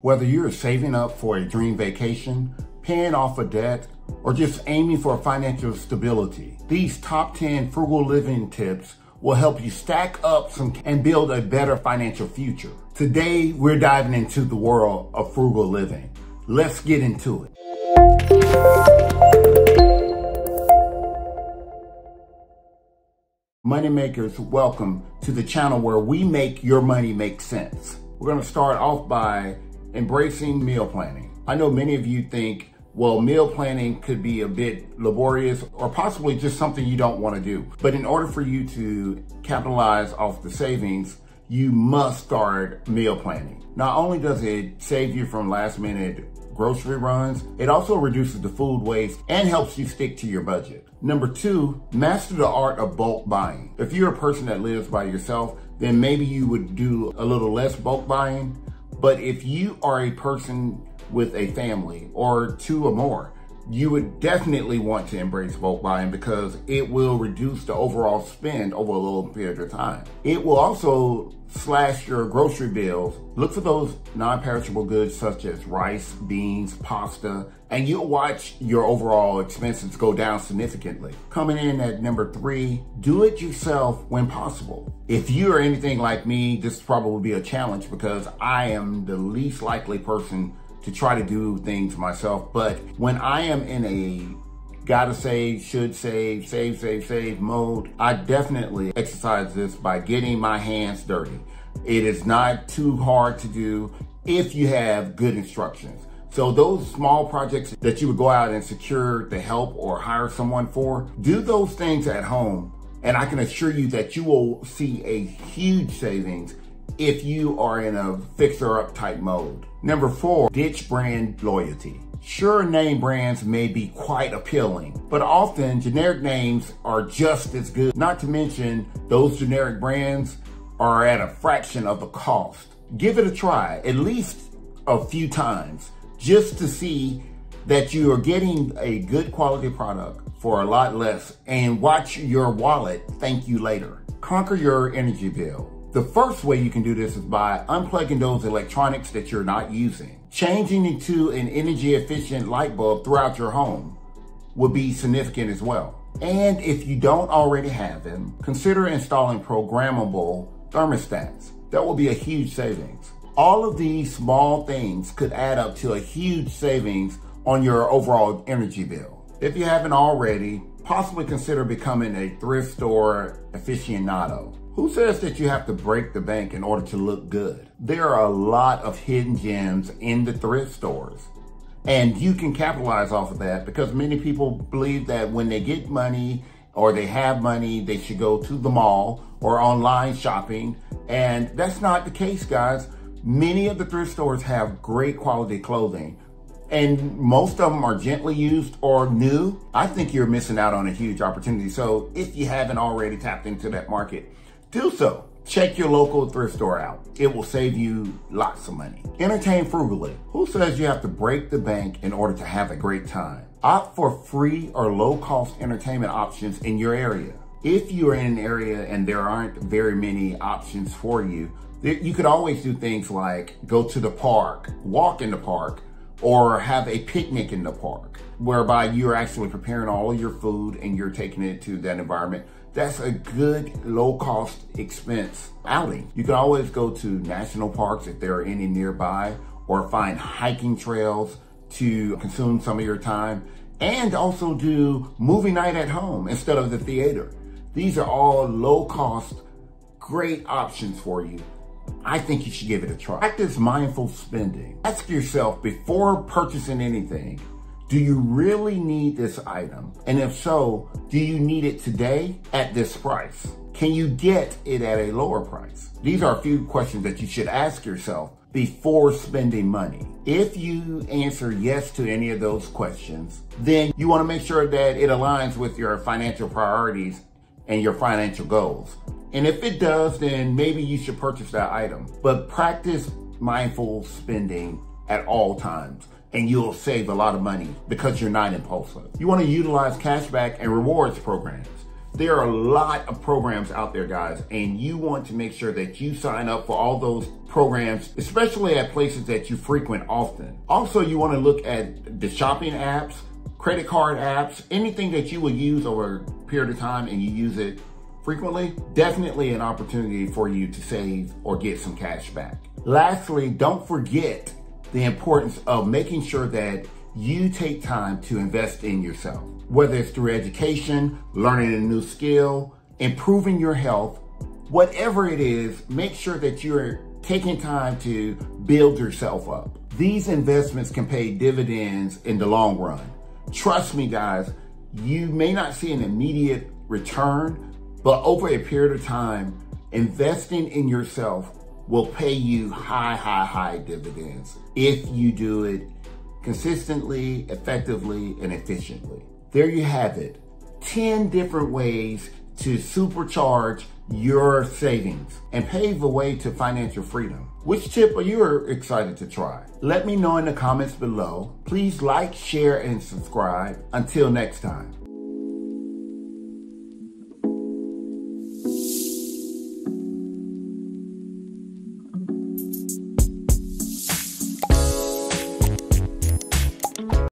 Whether you're saving up for a dream vacation, paying off a debt, or just aiming for financial stability, these top 10 frugal living tips will help you stack up some and build a better financial future. Today, we're diving into the world of frugal living. Let's get into it. Moneymakers, welcome to the channel where we make your money make sense. We're going to start off by embracing meal planning. I know many of you think, well, meal planning could be a bit laborious or possibly just something you don't want to do. But in order for you to capitalize off the savings, you must start meal planning. Not only does it save you from last minute grocery runs, it also reduces the food waste and helps you stick to your budget. Number two, master the art of bulk buying. If you're a person that lives by yourself, then maybe you would do a little less bulk buying but if you are a person with a family or two or more, you would definitely want to embrace bulk buying because it will reduce the overall spend over a little period of time. It will also slash your grocery bills. Look for those non-perishable goods such as rice, beans, pasta, and you'll watch your overall expenses go down significantly. Coming in at number three, do it yourself when possible. If you are anything like me, this probably will be a challenge because I am the least likely person to try to do things myself. But when I am in a gotta save, should save, save, save, save mode, I definitely exercise this by getting my hands dirty. It is not too hard to do if you have good instructions. So those small projects that you would go out and secure the help or hire someone for, do those things at home. And I can assure you that you will see a huge savings if you are in a fixer up type mode. Number four, ditch brand loyalty. Sure, name brands may be quite appealing, but often generic names are just as good. Not to mention, those generic brands are at a fraction of the cost. Give it a try, at least a few times, just to see that you are getting a good quality product for a lot less and watch your wallet thank you later. Conquer your energy bill. The first way you can do this is by unplugging those electronics that you're not using. Changing into an energy efficient light bulb throughout your home would be significant as well. And if you don't already have them, consider installing programmable thermostats. That will be a huge savings. All of these small things could add up to a huge savings on your overall energy bill. If you haven't already, possibly consider becoming a thrift store aficionado. Who says that you have to break the bank in order to look good? There are a lot of hidden gems in the thrift stores. And you can capitalize off of that because many people believe that when they get money or they have money, they should go to the mall or online shopping. And that's not the case, guys. Many of the thrift stores have great quality clothing and most of them are gently used or new. I think you're missing out on a huge opportunity. So if you haven't already tapped into that market, do so. Check your local thrift store out. It will save you lots of money. Entertain frugally. Who says you have to break the bank in order to have a great time? Opt for free or low cost entertainment options in your area. If you're in an area and there aren't very many options for you, you could always do things like go to the park, walk in the park, or have a picnic in the park, whereby you're actually preparing all of your food and you're taking it to that environment that's a good low cost expense outing. You can always go to national parks if there are any nearby or find hiking trails to consume some of your time and also do movie night at home instead of the theater. These are all low cost, great options for you. I think you should give it a try. Practice mindful spending. Ask yourself before purchasing anything, do you really need this item? And if so, do you need it today at this price? Can you get it at a lower price? These are a few questions that you should ask yourself before spending money. If you answer yes to any of those questions, then you want to make sure that it aligns with your financial priorities and your financial goals. And if it does, then maybe you should purchase that item. But practice mindful spending at all times and you'll save a lot of money because you're not impulsive. You want to utilize cashback and rewards programs. There are a lot of programs out there, guys, and you want to make sure that you sign up for all those programs, especially at places that you frequent often. Also, you want to look at the shopping apps, credit card apps, anything that you will use over a period of time and you use it frequently, definitely an opportunity for you to save or get some cash back. Lastly, don't forget the importance of making sure that you take time to invest in yourself whether it's through education, learning a new skill, improving your health, whatever it is, make sure that you're taking time to build yourself up. These investments can pay dividends in the long run. Trust me, guys, you may not see an immediate return, but over a period of time, investing in yourself will pay you high, high, high dividends if you do it consistently, effectively, and efficiently. There you have it. 10 different ways to supercharge your savings and pave the way to financial freedom. Which tip are you excited to try? Let me know in the comments below. Please like, share, and subscribe. Until next time.